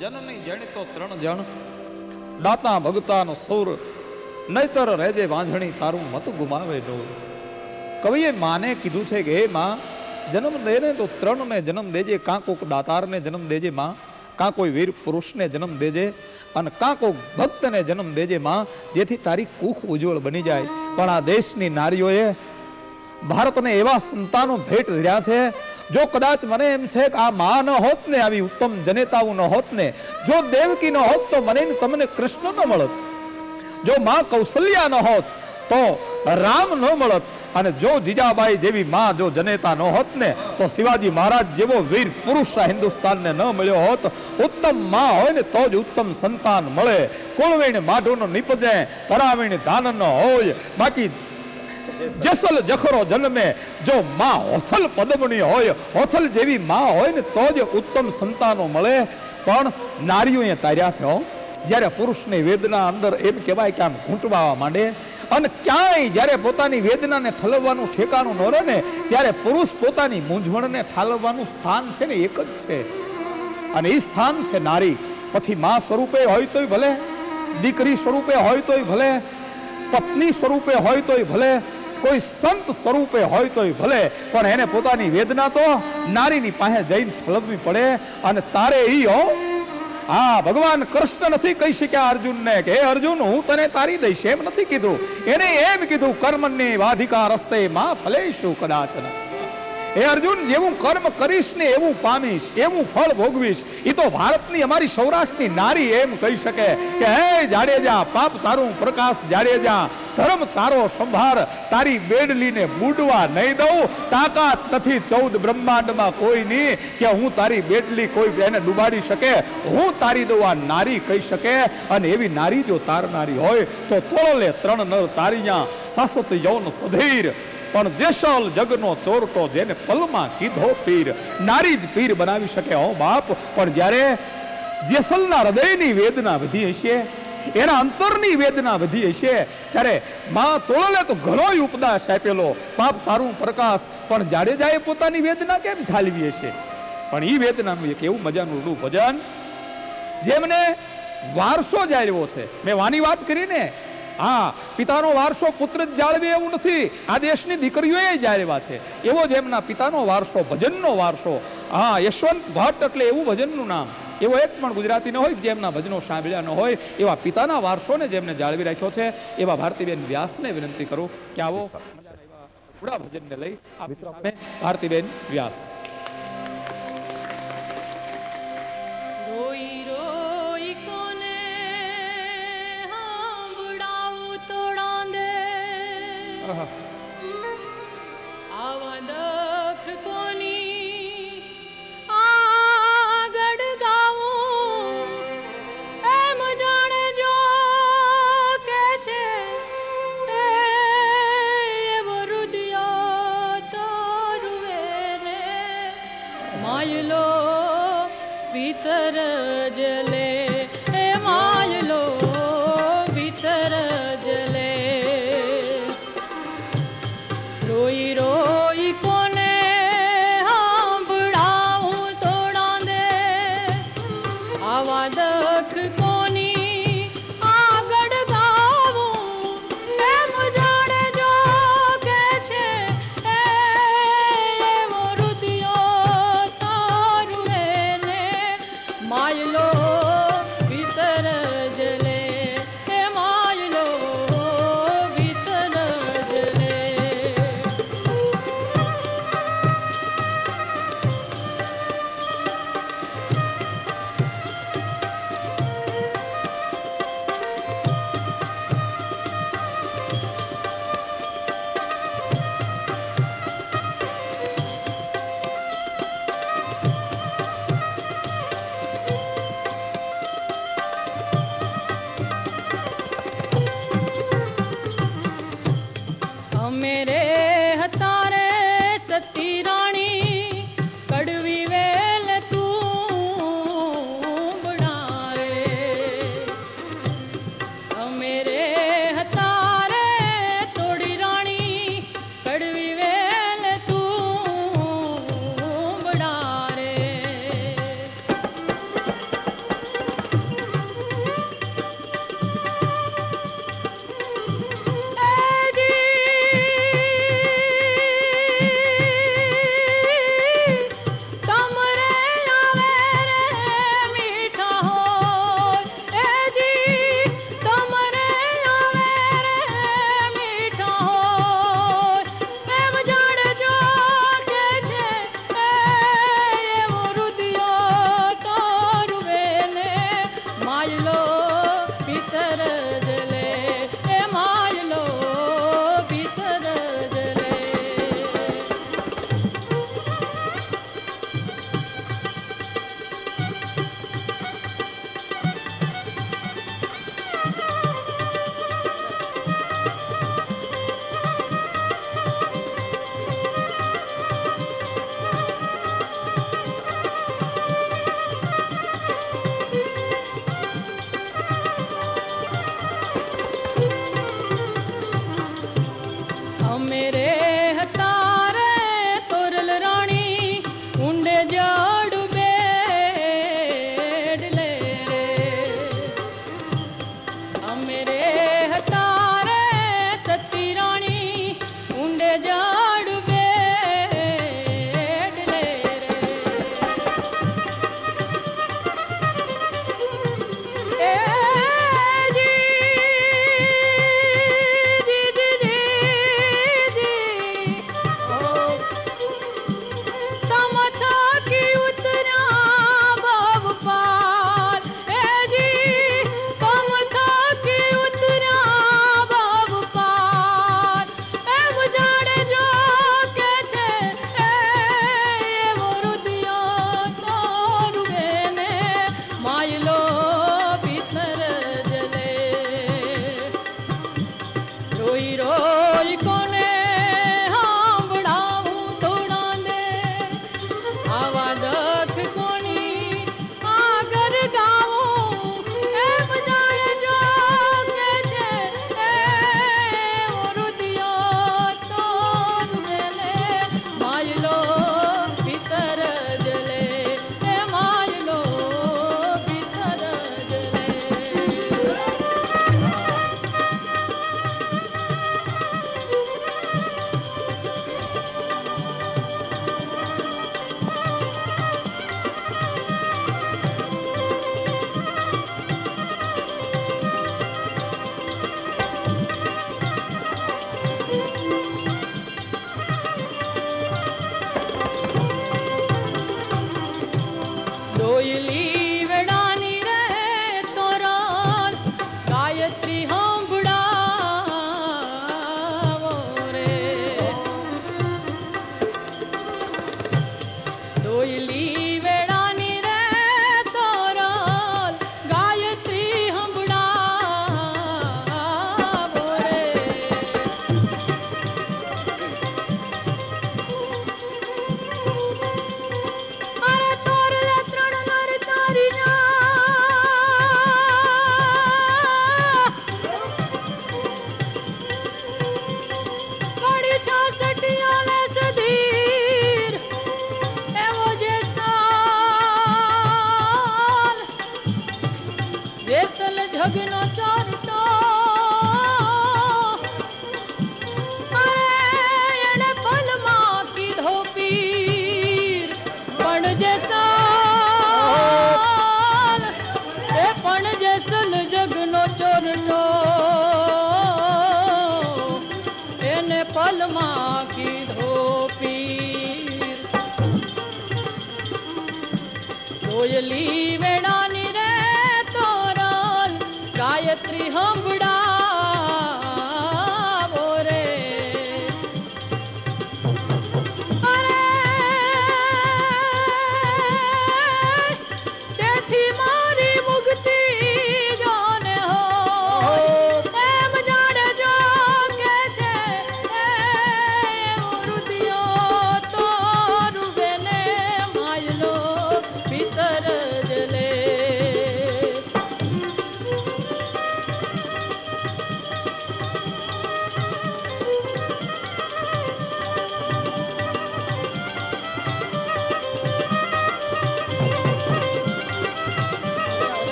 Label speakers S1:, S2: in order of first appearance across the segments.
S1: જનની જણી તો ત્રણ જણ. દાતા ભગતાનો સૌર, નહીતર રહેજે વાંઝણી, તારું મત ગુમાવે ડોર કવિએ માને કીધું છે કે, હે માં, જન્મ દે ને તો ત્રણને જન્મ દેજે, કાં કોક દાતારને જન્મ દેજે માં, કાં કોઈ વીર પુરુષને જન્મ દેજે, અને કાં કોક ભક્તને જન્મ દેજે માં, જેથી તારી કુખ ઉજ્જવળ બની જાય. પણ આ દેશની નારીઓએ ભારતને એવા સંતાનો ભેટ ધર્યા છે જો કદાચ મને એમ છે કે આ મા ન હોત ને, આવી ઉત્તમ જનેતાઓ ન હોત ને, જો દેવકી ન હોત તો મને તમને કૃષ્ણ ન મળત. જો માં કૌશલ્યા ન હોત તો રામ ન મળત. અને જો જીજાબાઈ જેવી માં જો જનેતા ન હોત ને, તો શિવાજી મહારાજ જેવો વીર પુરુષ હિન્દુસ્તાનને ન મળ્યો હોત. ઉત્તમમાં હોય ને, તો જ ઉત્તમ સંતાન મળે. કુળવીણ માઢુનો નિપજે, તરાવીણ દાન ન હોય. બાકી જસલ જખરો જન્મે, જો માં ઓથલ પદમણી હોય ઓથલ જેવી માં હોય ને, તો જ ઉત્તમ સંતાનો મળે. પણ નારીઓએ તાર્યા છે જ્યારે પુરુષની વેદના અંદર એમ કહેવાય કે આમ ઘૂંટવા માંડે. અને ક્યાંય જ્યારે પોતાની વેદનાને ઠલવવાનું ઠેકાણું ન રહે ને, ત્યારે પુરુષ પોતાની મૂંઝવણને ઠાલવવાનું સ્થાન છે ને, એક જ છે. અને એ સ્થાન છે નારી. પછી મા સ્વરૂપે હોય તોય ભલે, દીકરી સ્વરૂપે હોય તોય ભલે, પત્ની સ્વરૂપે હોય તોય ભલે કોઈ સંત સ્વરૂપે હોય તોય ભલે, પણ એને પોતાની વેદના તો નારીની પાસે જઈને ઠલવવી પડે અને તારે ઈ હો, હા, ભગવાન કૃષ્ણ નથી કહી શક્યા અર્જુનને કે, હે અર્જુન, હું તને તારી દઈશ. એમ નથી કીધું. એને એમ કીધું, કર્મની વાધિકા રસ્તે માં ફલેશું કદાચન હે અર્જુન, જેવું કર્મ કરીશ ને એવું પામીશ, એવું ફળ ભોગવીશ એ તો ભારતની અમારી સૌરાષ્ટ્રની નારી એમ કહી શકે કે, હે જાડેજા, પાપ તારું પ્રકાશ જાડેજા, ધર્મ તારો સંભાર તારી બેડલીને બુડવા નહીં દઉં, તાકાત નથી ચૌદ બ્રહ્માંડમાં કોઈની કે હું તારી બેડલી કોઈ એને ડુબાડી શકે, હું તારી દઉં આ નારી કહી શકે, અને એવી નારી જો તારનારી હોય, તો તોળલે ત્રણ નર તારીયા, સાસત યૌન સધીર. પણ જેસલ જગનો ચોરટો જેને પલમાં કીધો પીર, નારી જ પીર બનાવી શકે હો બાપ. પણ જ્યારે જેસલના હૃદયની વેદના વધી હશે, એના અંતરની વેદના વધી હશે, ત્યારે મા તોળલે તો ઘણો ઉપદાસ આપેલો. પાપ તારું પ્રકાશ. પણ જાડેજાએ પોતાની વેદના કેમ ઠાલવી હશે? પણ એ વેદનાનું એક એવું મજાનું રૂપ ભજન, જેમને વારસો જાળવ્યો છે. મેં વાની વાત કરીને હા પિતાનો વારસો પુત્ર જ જાળવે એવું નથી. આ દેશની દીકરીઓએ જાળવ્યા છે. એવો જ એમના પિતાનો વારસો ભજનનો વારસો. હા યશવંત ભટ્ટ એટલે એવું ભજનનું નામ. એવો એક પણ ગુજરાતી ન હોય કે જેમના ભજનો સાંભળ્યા ન હોય એવા પિતાના વારસોને જેમને જાળવી રાખ્યો છે. એવા ભારતીબેન વ્યાસને વિનંતી કરું કે આવો થોડા ભજનને લઈ ભારતીબેન વ્યાસ. આહા.
S2: આવા દખ કોની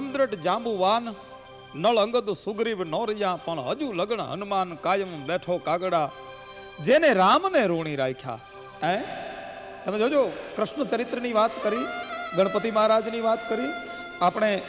S1: જમદ્રટ જાંબુવાન, નળ અંગદ સુગ્રીવ નોરિયા, પણ હજુ લગ્ન હનુમાન કાયમ બેઠો કાગડા, જેને રામને ઋણી રાખ્યા. હે? તમે જોજો, કૃષ્ણ ચરિત્રની વાત કરી, ગણપતિ મહારાજની વાત કરી. આપણે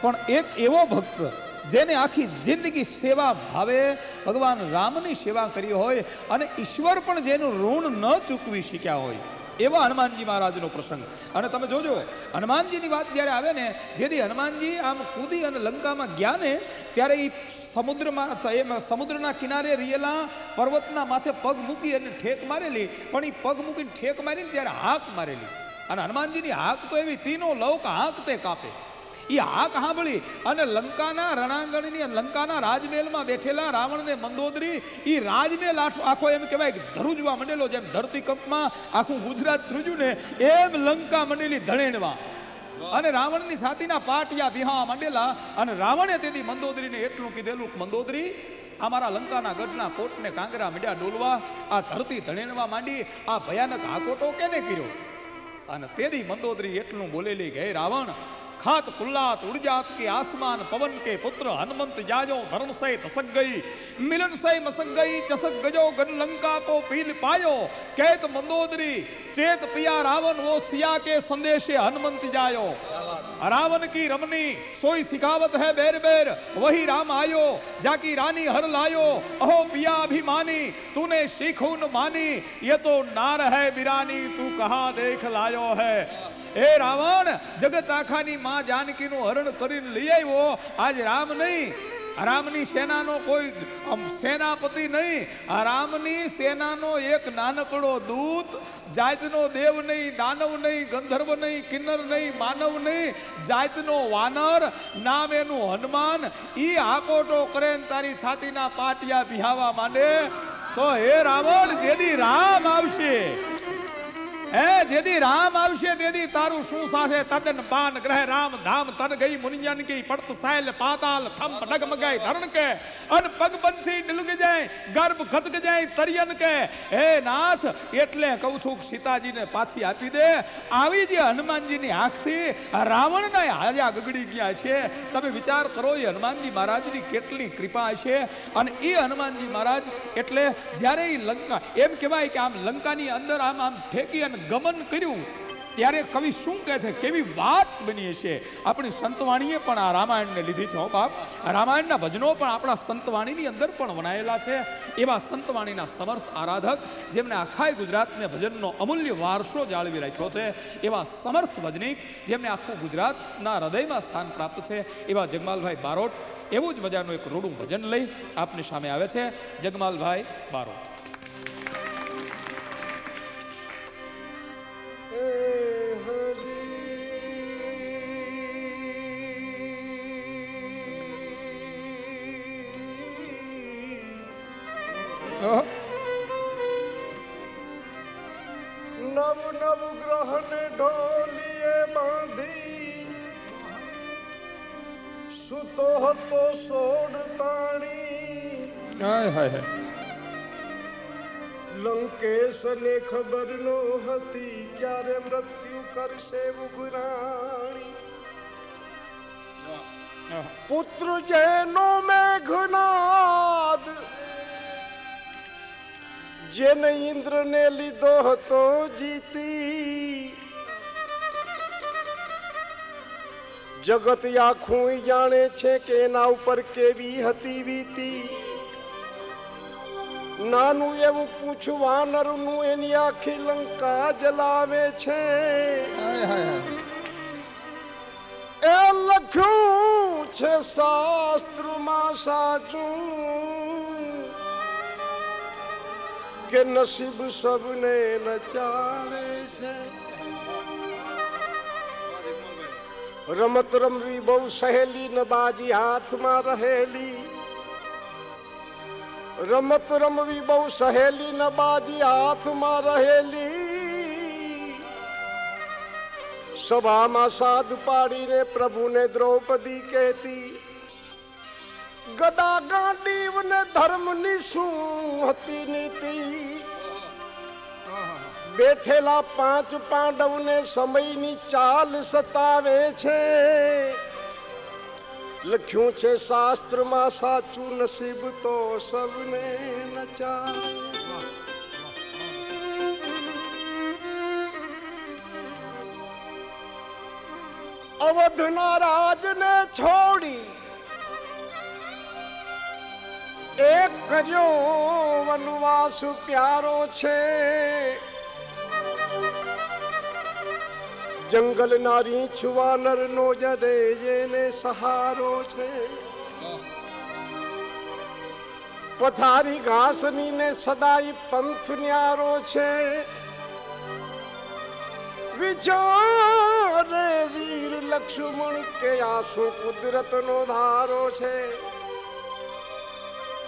S1: પણ એક એવો ભક્ત, જેને આખી જિંદગી સેવા ભાવે, ભગવાન રામની સેવા કરી હોય અને ઈશ્વર પણ જેનું ઋણ ન ચૂકવી શક્યા હોય. એવા હનુમાનજી મહારાજનો પ્રસંગ. અને તમે જોજો, હનુમાનજીની વાત જ્યારે આવે ને, જેથી હનુમાનજી આમ કૂદી અને લંકામાં ગયા ને, ત્યારે એ સમુદ્રમાં એ સમુદ્રના કિનારે રિયેલા પર્વતના માથે પગ મૂકી અને ઠેક મારેલી, પણ એ પગ મૂકીને ઠેક મારીને ત્યારે હાક મારેલી. અને હનુમાનજીની હાક તો એવી, તીનો લૌક હાક તે કાપે. એ હા સાંભળી અને લંકાના રણાંગણની લંકાના રાજમહેલમાં બેઠેલા રાવણને મંદોદરી એ રાજમહેલ આખો એમ કહેવાય કે ધ્રુજવા મંડેલો જેમ ધરતીકંપમાં આખું ગુજરાત ધ્રુજ્યું ને એમ લંકા મંડેલી ધણેણવા. અને રાવણની સાતીના પાટિયા વિહા માંડેલા અને રાવણે તેથી મંદોદરીને એટલું કીધેલું મંદોદરી મંદોદરી, અમારા લંકાના ગઢના કોટને કાંગરા મીડ્યા ડોલવા, આ ધરતી ધણેણવા માંડી, આ ભયાનક હાકોટો કેને કર્યો? અને તેથી મંદોદરી એટલું બોલેલી કે, "હે खात कुल्लात उड़ जात के आसमान पवन के पुत्र हनुमंत जाजो धर्म से तसक गई। मिलन से मसक गई, चसक गजो गन लंका को पील पायो। कैत मंदोदरी, चेत पिया रावण वो सिया के संदेश हनुमंत जायो। रावण की रमनी सोई सिखावत है बेर बेर, वही राम आयो, जाकी रानी हर लायो। अहो पिया अभिमानी, तूने शिखुन मानी, ये तो नार है बिरानी, तू कहा देख लायो है? એ રાવણ, જગત આખાની માં જાનકીનું હરણ કરીને લઈ આવ્યો. આજ રામ નહીં રામની સેનાનો કોઈ સેનાપતિ નહીં. રામની સેનાનો એક નાનકડો દૂત, જાતનો દેવ નહીં, દાનવ નહીં, ગંધર્વ નહીં, કિન્નર નહીં, માનવ નહીં, જાતનો વાનર, નામ એનું હનુમાન, ઈ હાકોટો કરે તારી છાતીના પાટિયા બિહાવા માંડે. તો હે રાવણ, જેની રામ આવશે. હે, જેદી રામ આવશે તેદી તારું શું સાસે? તદન પાન ગ્રહ રામ ધામ તન ગઈ મુનિયન કી પડત સાયલ પાતાલ થંપ ડગમગાય ધરણ કે, અન પગ બંસી ડલુગ જાય, ગર્ભ ખચક જાય તરિયન કે. હે નાથ, એટલે કહું છું કે સીતાજીને પાછી આપી દે. આવી જે હનુમાનજીની આંખથી રાવણના હાજા ગગડી ગયા છે. તમે વિચાર કરો, એ હનુમાનજી મહારાજની કેટલી કૃપા છે. અને એ હનુમાનજી મહારાજ, એટલે જ્યારે એ લંકા, એમ કહેવાય કે આમ લંકાની અંદર આમ આમ ઠેકી અને ગમન કર્યું, ત્યારે કવિ શું કહે છે? કેવી વાત બની છે આપણી સંતવાણીએ પણ આ રામાયણને લીધી છે હો બાપ. રામાયણના ભજનો પણ આપણા સંતવાણીની અંદર પણ વણાયેલા છે. એવા સંતવાણીના સમર્થ આરાધક, જેમને આખાય ગુજરાતને ભજનનો અમૂલ્ય વારસો જાળવી રાખ્યો છે. એવા સમર્થ ભજનિક, જેમને આખું ગુજરાતના હૃદયમાં સ્થાન પ્રાપ્ત છે. એવા જગમાલભાઈ બારોટ, એવું જ મજાનું એક રૂડું ભજન લઈ આપની સામે આવે છે. જગમાલભાઈ બારોટ.
S3: જેને ઇન્દ્રને લીધો હતો જીતી. જગત આખું જાણે છે કે એના ઉપર કેવી હતી વીતી. નાનું એવું પૂછવા નરનું એની આખી લંકા જલાવે છે. એ લખ્યું છે શાસ્ત્રમાં સાચું. કે નસીબ સબને નચાડે છે. રમત રમવી બહુ સહેલી, ન બાજી હાથમાં રહેલી. રમત રમવી બહુ સહેલી, ને બાજી હાથમાં રહેલી. સભામાં સાધ પાડીને પ્રભુને દ્રૌપદી કહેતી ગદા ગાંડીવ ને ધર્મની શું હતી નીતિ બેઠેલા પાંચ પાંડવને સમયની ચાલ સતાવે છે લખ્યું છે શાસ્ત્રમાં સાચું નસીબ તો સબને નચાવે અવધના રાજને છોડી કર્યો વનવાસ પ્યારો છે. જંગલ નારી છુવાનર નો જરે જેને સહારો છે. પથારી ઘાસની ને સદાય પંથ ન્યારો છે. વિચારે વીર લક્ષ્મણ કે આસુ કુદરત નો ધારો છે.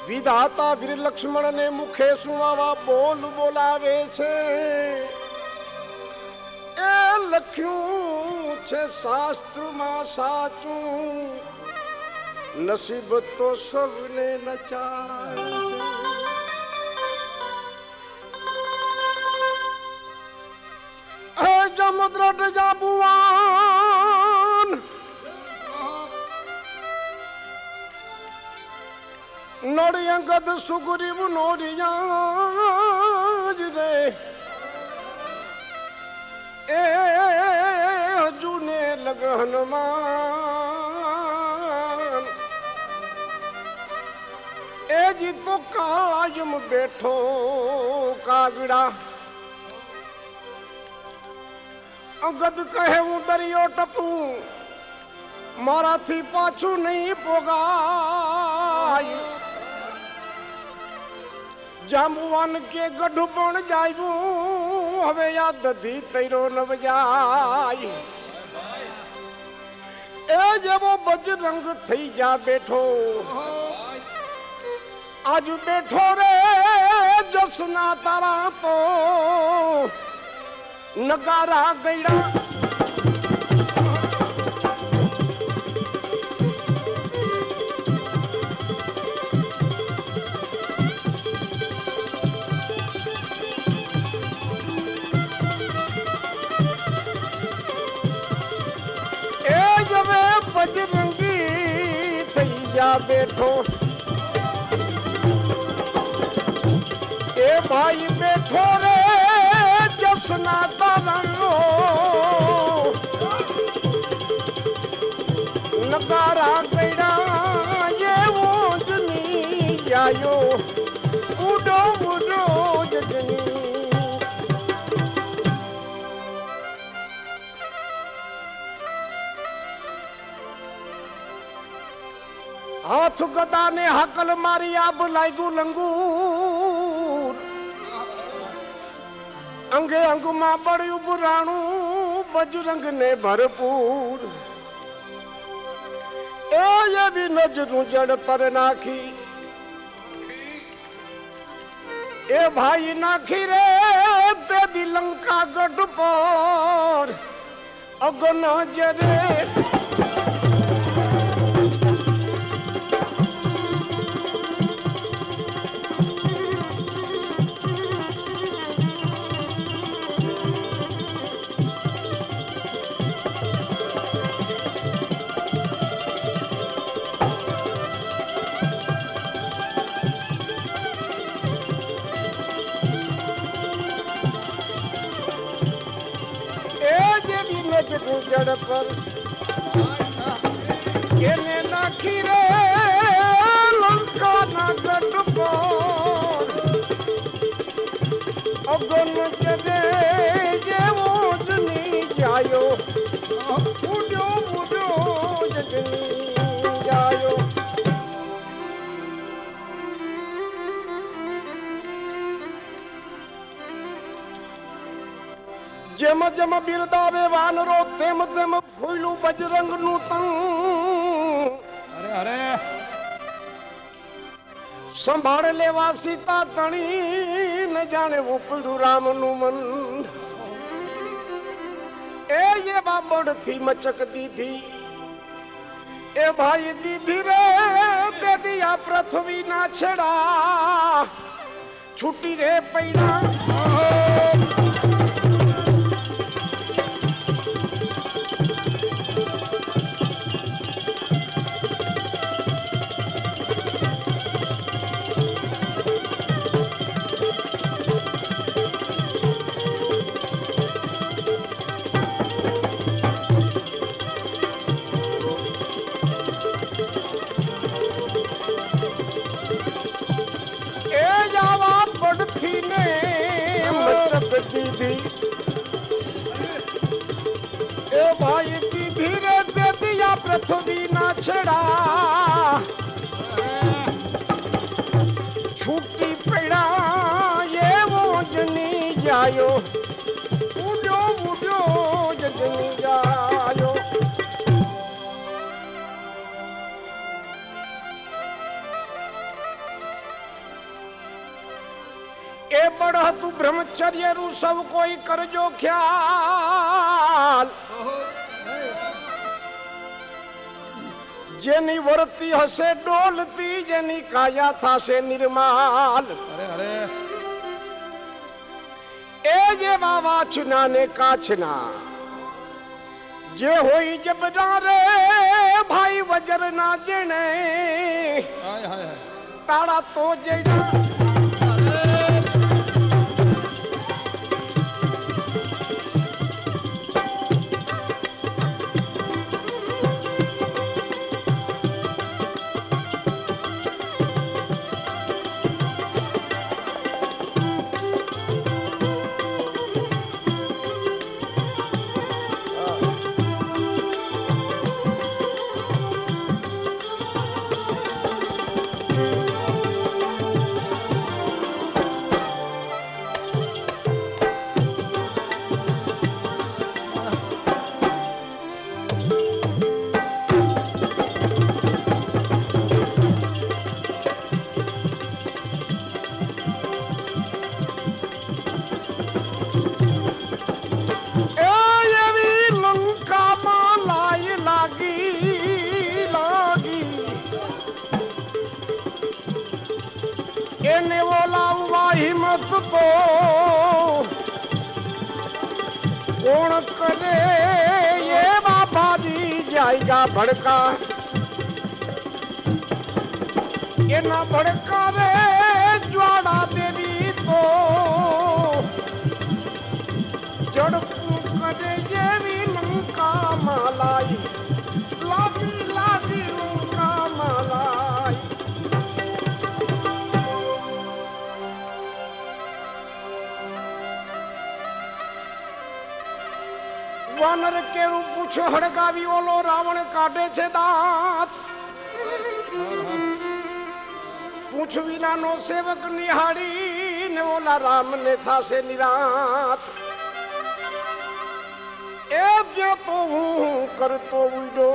S3: વિધાતા વીર લક્ષ્મણ ને મુખે આવા બોલ બોલાવે છે. એ લખ્યું છે શાસ્ત્રમાં સાચું. નસીબ તો સૌને નચાય હે જમદ્રટ નડી અંગદ સુગ્રીવ નોરિયાજ રે એ હજુને લગનમાં એ જી તો કાયમ બેઠો કાગડા અંગદ કહે હું દરિયો ટપું મારાથી પાછું નહીં પોગાય જાંબુવાન કે ગઢ પણ જાયું હવે આ દધી તૈરો નવ જાય એ જેવો બજરંગ થઈ જા બેઠો. આજ બેઠો રે જસના તારા તો. નગારા ગયડા જા હાથ ને હાકલ મારી આબ લાગ્યું લંગૂર. અંગે અંગમાં પડ્યું પુરાણું બજરંગ ને ભરપૂર. એ એવી નજરું જડ પર નાખી. એ ભાઈ નાખી રે તે દિલંકા ગઢ પર. અગન જરે નજરું જડ જેમ જેમ બિરદાવે વાનરો તેમ તેમ ફૂલ્યું બજરંગનું તન.
S1: અરે અરે.
S3: સંભાળ લેવા સીતા તણી ન જાણે ઉપડું રામનું મન. એ એ બાબડથી મચક દીધી. એ ભાઈ દીધી રે તે દિયા પૃથ્વી ના છેડા. છૂટી રે પૈડા દિયા પૃથ્વી ના છેડા. છૂટી પડ્યા એવો જની જાયો. ઉડ્યો ઉડ્યો, જની જાયો. એ બળ હતું બ્રહ્મચર્યનું સૌ કોઈ કરજો ખ્યાલ. જેની વર્તી હશે ડોલતી જેની કાયા થશે નિર્માલ.
S1: અરે અરે.
S3: એ જેવા વાછના ને કાછના જે હોય જબના રે ભાઈ વજર ના જણે.
S1: હાય હાય હાય.
S3: તાળા તો જણા કેરું પૂછ, હડકાવી ઓલો રાવણ કાઢે છે દાંત. પૂછ વિનાનો સેવક નિહાળી ને ઓલા રામને થાશે નિરાત. એ જ્યાં તો હું કરતો ઉડો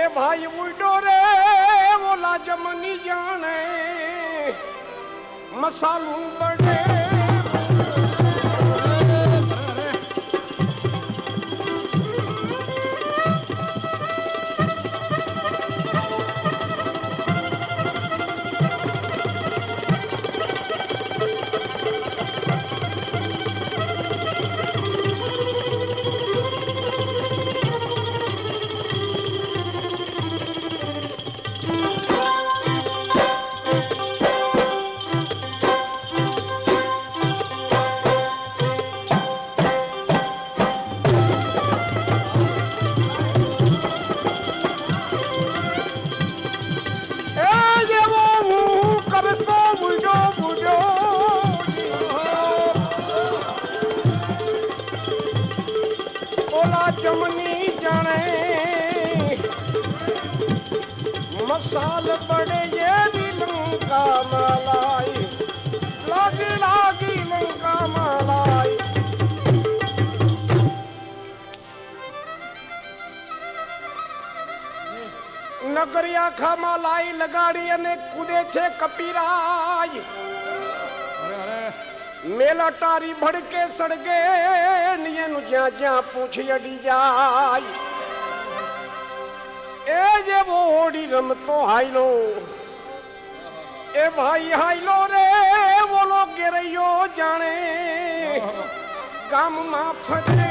S3: એ ભાઈ ઉડો રે, ઓલા જમની જાણે. મસાલું બને કપીરાય. મેલા તારી ભડકે સળગે ને એનું જ્યાં જ્યાં પૂછી અડી જાય. એ જે ઓડી રમતો હાઈલો એ ભાઈ હાઈલો રે બોલો ગેરૈયો જાણે. ગામમાં ફરે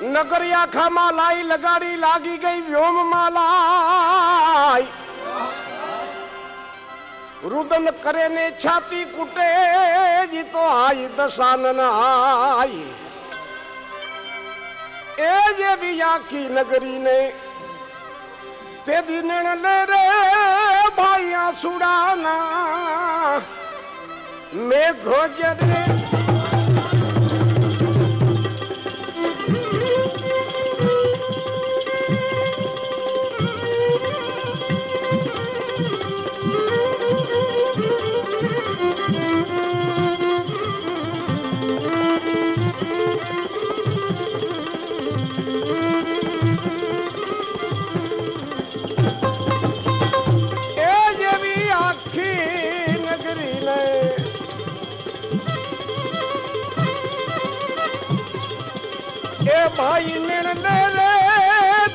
S3: નગર આખામાં લાઈ લગાડી લાગી ગઈ વ્યોમ માલાઈ રુદન કરે ને છાતી કુટે જી તો આઈ દશાનન આઈ. એ જે બી આખી નગરી ને તે દિન લે રે ભાઈ આસુડાના. મેઘો જરે એ ભાઈ ને લે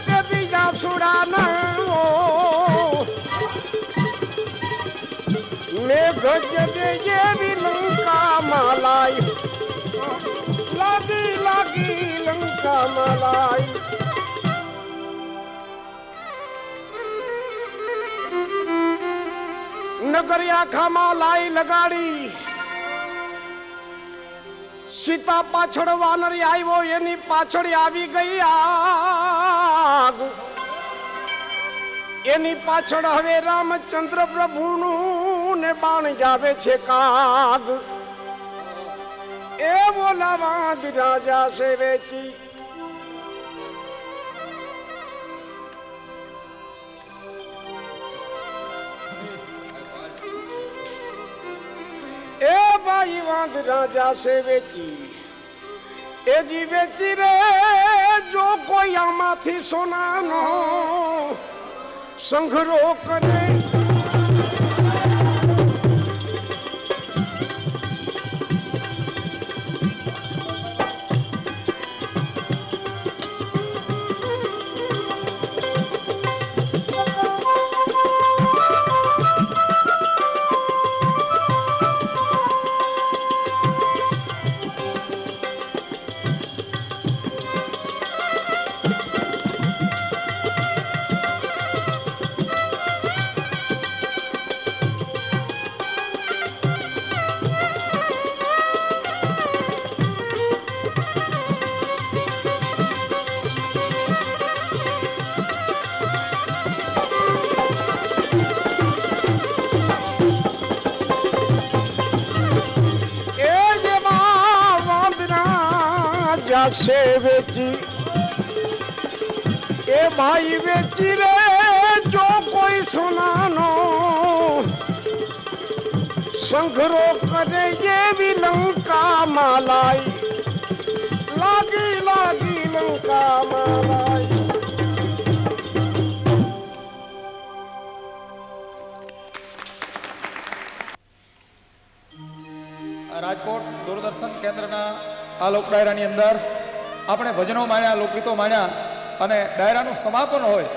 S3: તે બીજા સુડાના. મેં ગજ દે જેવી લંકા માલાઈ લાગી લાગી લંકા માલાઈ નગર આખામાં લાઈ લગાડી. સીતા પાછળ વાનરી આવ્યો, એની પાછળ આવી ગઈ આગ. એની પાછળ હવે રામચંદ્ર પ્રભુનું ને બાણ જાવે છે કાગ. એ બોલા વાંદ રાજા સે ભાઈ વાંદ રાજા સે વેચી એ જી વેચી રે જો કોઈ આમાંથી સોનાનો સંઘરો કરે સંઘરો કરે જેવી લંકા માલાઈ લાગી લાગી લંકા માલાઈ
S1: રાજકોટ દૂરદર્શન કેન્દ્રના આ લોક ડાયરાની અંદર આપણે ભજનો માણ્યા, લોકગીતો માણ્યા અને ડાયરાનું સમાપન હોય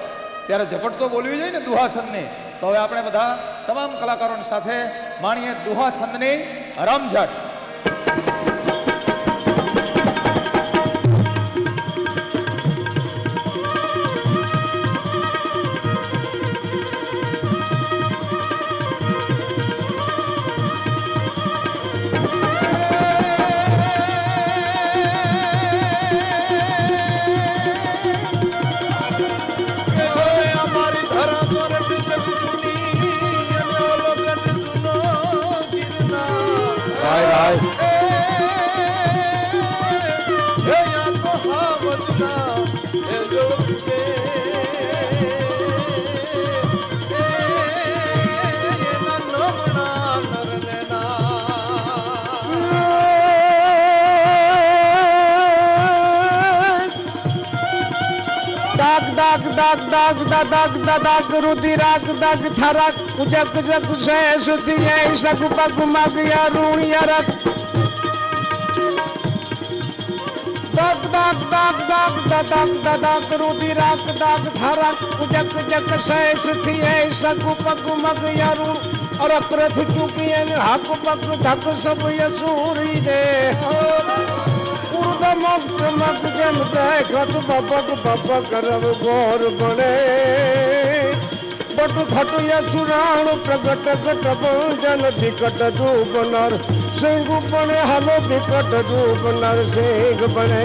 S1: ત્યારે ઝપટ બોલવી જોઈએ ને દુહાછંદની. તો હવે આપણે બધા તમામ કલાકારોની સાથે માણીએ દુહા છંદની રમઝટ.
S3: दाग दाग दाग दाग रुदिराग दाग थरक उजक जक से सुधि है सग पग मग, या ऋण यरक दाग दाग दाग दाग दाग दाग रुदिराग दाग थरक उजक जक से सुधि है सग पग मग, या, रूण। और अकृत चुकी है हक पग धक, सब यसूरी दे। मुक्त मकदम देखत बबक बबक करब गौर बने। बट खट यसुराण प्रगट घट जन विकट रूप नर। सिंह बने, हलो विकट रूप नर सिंह
S2: बने।